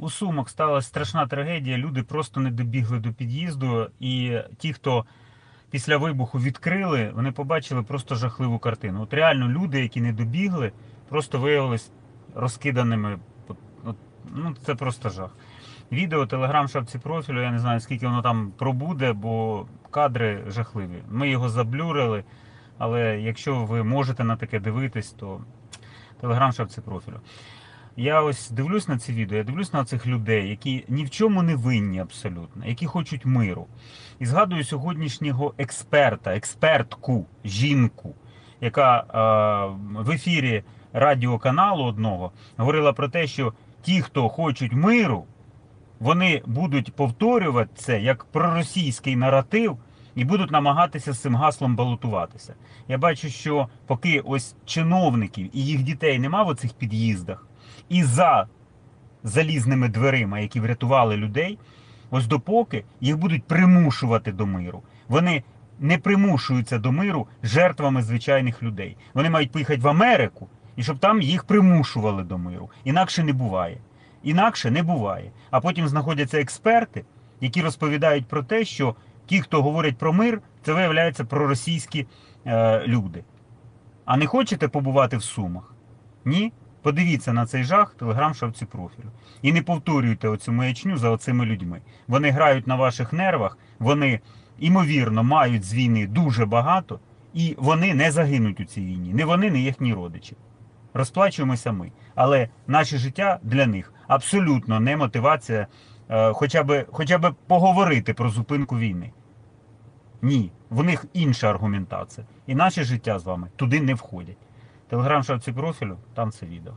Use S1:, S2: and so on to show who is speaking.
S1: У Сумах сталася страшна трагедія. Люди просто не добігли до під'їзду, і ті, хто після вибуху відкрили, вони побачили просто жахливу картину. От реально люди, які не добігли, просто виявились розкиданими. От, Ну, це просто жах. Відео, телеграм, шапці профілю, я не знаю, скільки воно там пробуде, бо кадри жахливі. Ми його заблюрили, але якщо ви можете на таке дивитись, то телеграм, шапці профілю. Я ось дивлюсь на це відео, я дивлюсь на цих людей, які ні в чому не винні абсолютно, які хочуть миру. І згадую сьогоднішнього експерта, експертку, жінку, яка е, в ефірі радіоканалу одного говорила про те, що ті, хто хочуть миру, вони будуть повторювати це як проросійський наратив і будуть намагатися з цим гаслом балотуватися. Я бачу, що поки ось чиновників і їх дітей нема в оцих під'їздах, і за залізними дверима, які врятували людей, ось допоки їх будуть примушувати до миру. Вони не примушуються до миру жертвами звичайних людей. Вони мають поїхати в Америку, і щоб там їх примушували до миру. Інакше не буває. Інакше не буває. А потім знаходяться експерти, які розповідають про те, що ті, хто говорять про мир, це виявляється проросійські е, люди. А не хочете побувати в Сумах? Ні? Подивіться на цей жах телеграм шапці профілю. І не повторюйте оцю маячню за оцими людьми. Вони грають на ваших нервах, вони, імовірно, мають з війни дуже багато, і вони не загинуть у цій війні. Не вони, не їхні родичі. Розплачуємося ми. Але наше життя для них абсолютно не мотивація е, хоча б, хоча б поговорити про зупинку війни. Ні, в них інша аргументація. І наше життя з вами туди не входять. Телеграм шапці профілю, там це відео.